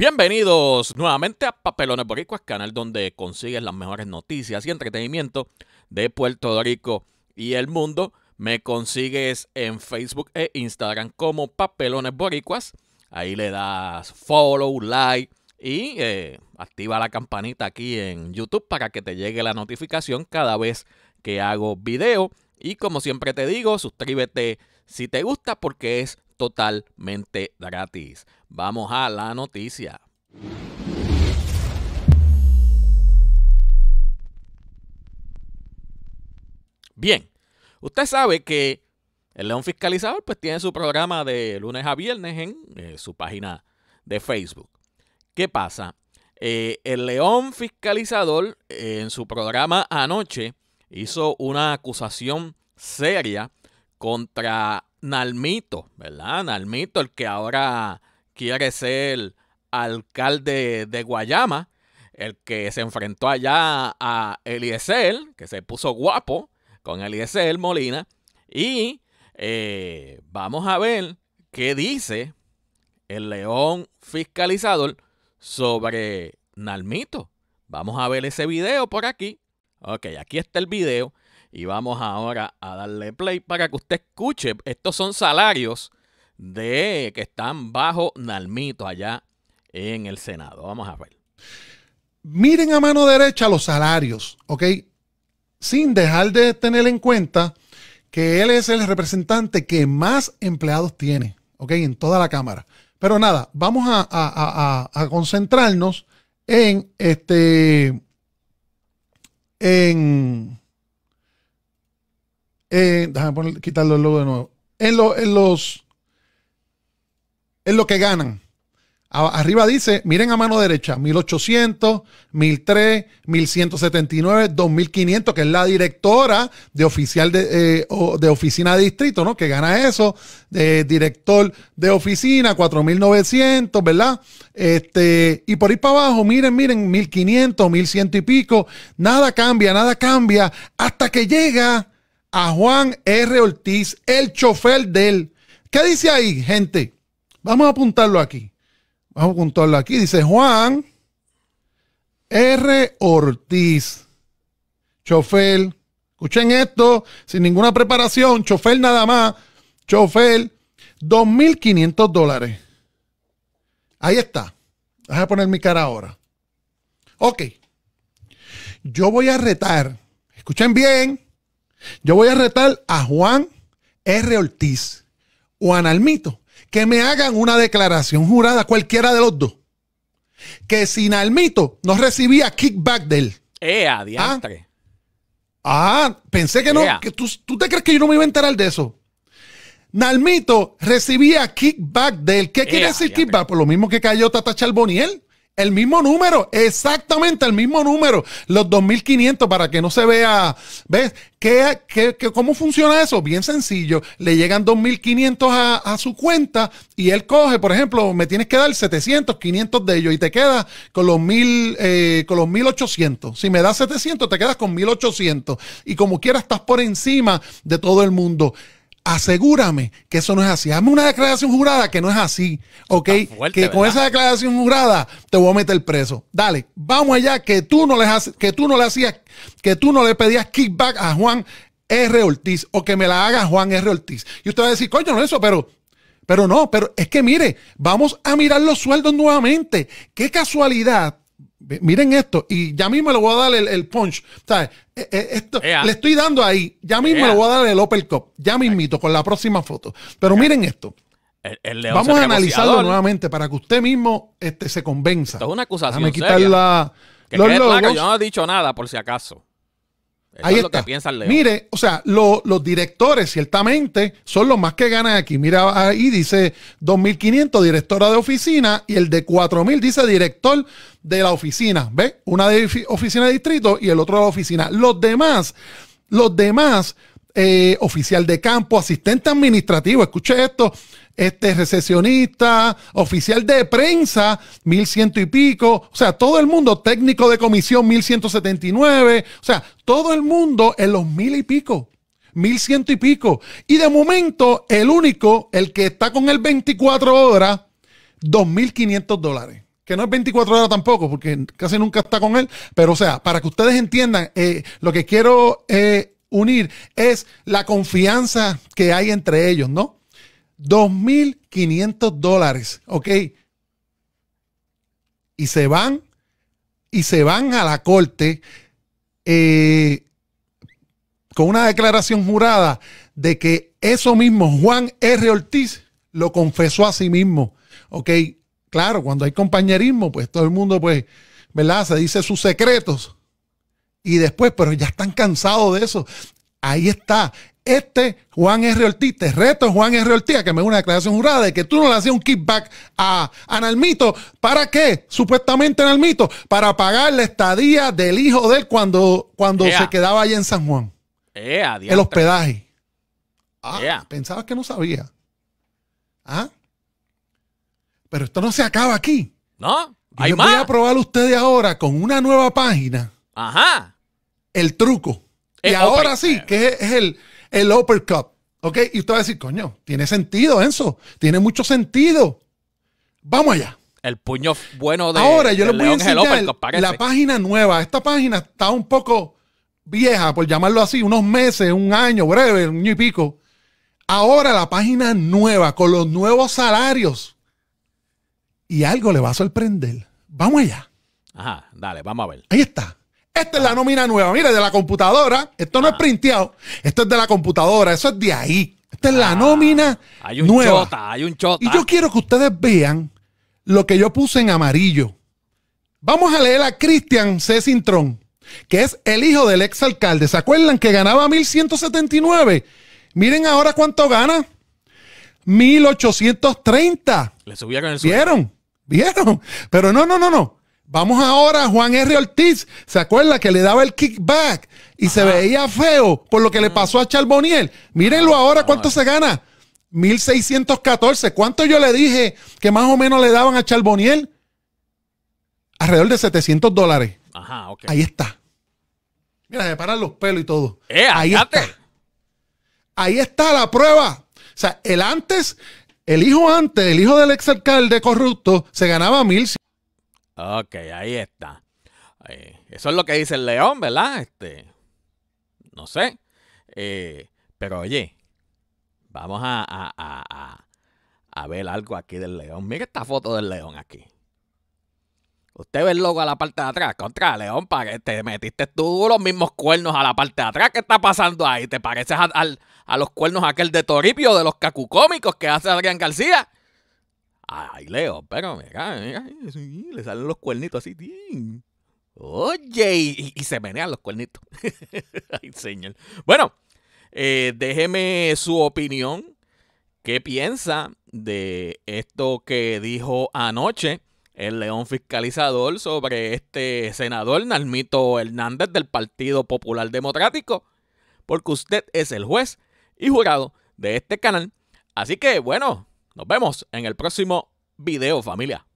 Bienvenidos nuevamente a Papelones Boricuas, canal donde consigues las mejores noticias y entretenimiento de Puerto Rico y el mundo. Me consigues en Facebook e Instagram como Papelones Boricuas. Ahí le das follow, like y eh, activa la campanita aquí en YouTube para que te llegue la notificación cada vez que hago video. Y como siempre te digo, suscríbete si te gusta porque es totalmente gratis. Vamos a la noticia. Bien, usted sabe que el León Fiscalizador pues tiene su programa de lunes a viernes en eh, su página de Facebook. ¿Qué pasa? Eh, el León Fiscalizador en su programa anoche hizo una acusación seria contra Nalmito, ¿verdad? Nalmito, el que ahora quiere ser alcalde de Guayama, el que se enfrentó allá a Eliezer, que se puso guapo con Eliezer Molina, y eh, vamos a ver qué dice el león fiscalizador sobre Nalmito. Vamos a ver ese video por aquí. Ok, aquí está el video. Y vamos ahora a darle play para que usted escuche. Estos son salarios de que están bajo Nalmito allá en el Senado. Vamos a ver. Miren a mano derecha los salarios, ¿ok? Sin dejar de tener en cuenta que él es el representante que más empleados tiene, ¿ok? En toda la Cámara. Pero nada, vamos a, a concentrarnos en este. En eh, déjame poner, quitarlo el logo de nuevo. En, en los. En lo que ganan. Arriba dice, miren a mano derecha, 1800, 1003, 1179, 2500, que es la directora de oficial de, eh, de oficina de distrito, ¿no? Que gana eso, de director de oficina, 4900, ¿verdad? Este, y por ahí para abajo, miren, miren, 1500, 1100 y pico, nada cambia, nada cambia, hasta que llega a Juan R. Ortiz, el chofer de él. ¿Qué dice ahí, gente? Vamos a apuntarlo aquí. Vamos a apuntarlo aquí. Dice Juan R. Ortiz, chofer. Escuchen esto, sin ninguna preparación, chofer nada más, chofer, 2.500 dólares. Ahí está. Déjame poner mi cara ahora. Ok. Yo voy a retar, escuchen bien, yo voy a retar a Juan R. Ortiz o a Nalmito que me hagan una declaración jurada, cualquiera de los dos. Que si Nalmito no recibía kickback de él. Eh, adiantre. Ah, ah, pensé que no. Que tú, tú, te crees que yo no me iba a enterar de eso? Nalmito recibía kickback de él. ¿Qué quiere decir kickback? Por lo mismo que cayó Tata Charboniel. El mismo número, exactamente el mismo número, los 2.500 para que no se vea, ¿ves? ¿Qué, qué, cómo funciona eso? Bien sencillo, le llegan 2.500 a, a su cuenta y él coge, por ejemplo, me tienes que dar 700, 500 de ellos y te quedas con los, mil, eh, con los 1.800. Si me das 700, te quedas con 1.800 y como quiera estás por encima de todo el mundo asegúrame que eso no es así. Hazme una declaración jurada que no es así, ¿ok? que con esa declaración jurada te voy a meter preso. Dale, vamos allá, que tú no le, que tú no le hacías, que tú no le pedías kickback a Juan R. Ortiz o que me la haga Juan R. Ortiz. Y usted va a decir, coño, no eso, pero... Pero no, pero es que mire, vamos a mirar los sueldos nuevamente. Qué casualidad Miren esto, y ya mismo le voy a dar el, punch. ¿sabes? Eh, eh, esto, le estoy dando ahí, ya mismo le voy a dar el Opel Cup, ya mismito, con la próxima foto. Pero miren esto. Vamos a analizarlo nuevamente para que usted mismo este, se convenza. Esto es una acusación. Déjame quitar la, los logos. yo no he dicho nada, por si acaso. Ahí está. Lo que piensa el León. Mire, o sea, los directores ciertamente son los más que ganan aquí. Mira, ahí dice 2.500 directora de oficina y el de 4.000 dice director de la oficina. ¿Ve? Una de oficina de distrito y el otro de la oficina. Los demás, los demás, eh, oficial de campo, asistente administrativo, escuche esto, este recesionista, oficial de prensa, mil ciento y pico, o sea, todo el mundo, técnico de comisión, mil ciento setenta y nueve, o sea, todo el mundo en los mil y pico, mil ciento y pico. Y de momento, el único, el que está con el 24 horas, dos mil quinientos dólares. que no es 24 horas tampoco, porque casi nunca está con él, pero o sea, para que ustedes entiendan, eh, lo que quiero eh, unir es la confianza que hay entre ellos, ¿no? 2.500 dólares, ¿ok? Y se van, y se van a la corte eh, con una declaración jurada de que eso mismo Juan R. Ortiz lo confesó a sí mismo, ¿ok? claro, cuando hay compañerismo, pues todo el mundo, pues, ¿verdad? Se dice sus secretos. Y después, pero ya están cansados de eso. Ahí está. Este Juan R. Ortiz, te reto Juan R. Ortiz que me una declaración jurada de que tú no le hacías un kickback a, a Nalmito. ¿Para qué? Supuestamente Nalmito. Para pagar la estadía del hijo de él cuando, cuando se quedaba allá en San Juan. el hospedaje. Ah, pensabas que no sabía. ¿Ah? Pero esto no se acaba aquí. ¿No? Yo voy a probar ustedes ahora con una nueva página. Ajá. El truco. Y ahora sí, que es el, el uppercut. ¿Ok? Y usted va a decir, coño, tiene sentido eso. Tiene mucho sentido. Vamos allá. El puño bueno de. Ahora yo les voy a enseñar la página nueva. Esta página está un poco vieja, por llamarlo así, unos meses, un año, breve, un año y pico. Ahora la página nueva, con los nuevos salarios y algo le va a sorprender. Vamos allá. Ajá, dale, vamos a ver. Ahí está. Esta es la nómina nueva. Mire, de la computadora. Esto no es printeado. Esto es de la computadora. Eso es de ahí. Esta es la ah, nómina hay un nueva. Chota, hay un chota. Y yo quiero que ustedes vean lo que yo puse en amarillo. Vamos a leer a Cristian C. Cintrón, que es el hijo del ex alcalde. ¿Se acuerdan que ganaba 1179? Miren ahora cuánto gana. 1830. Le subía con el ¿Vieron? ¿Vieron? Pero no, no, no, no. Vamos ahora a Juan R. Ortiz. ¿Se acuerda que le daba el kickback y se veía feo por lo que le pasó a Charboniel? Mírenlo ahora cuánto se gana. 1614. ¿Cuánto yo le dije que más o menos le daban a Charboniel? Alrededor de 700 dólares. Ajá, ok. Ahí está. Mira, se paran los pelos y todo. Eh, Ahí está. Ahí está la prueba. O sea, el antes el hijo antes, el hijo del ex alcalde corrupto, se ganaba mil. Ok, ahí está. Eh, eso es lo que dice el león, ¿verdad? Este, no sé. Eh, pero oye, vamos a, a, a, ver algo aquí del león. Mira esta foto del león aquí. Usted ve el logo a la parte de atrás. Contra León, para que te metiste tú los mismos cuernos a la parte de atrás. ¿Qué está pasando ahí? ¿Te pareces a los cuernos aquel de Toripio, de los cacucómicos que hace Adrián García. Ay, Leo, pero mira, mira, le salen los cuernitos así. Oye, y, se menean los cuernitos. Ay, señor. Bueno, eh, déjeme su opinión. ¿Qué piensa de esto que dijo anoche el león fiscalizador sobre este senador Nalmito Hernández del Partido Popular Democrático? Porque usted es el juez y jurado de este canal. Así que bueno, nos vemos en el próximo video familia.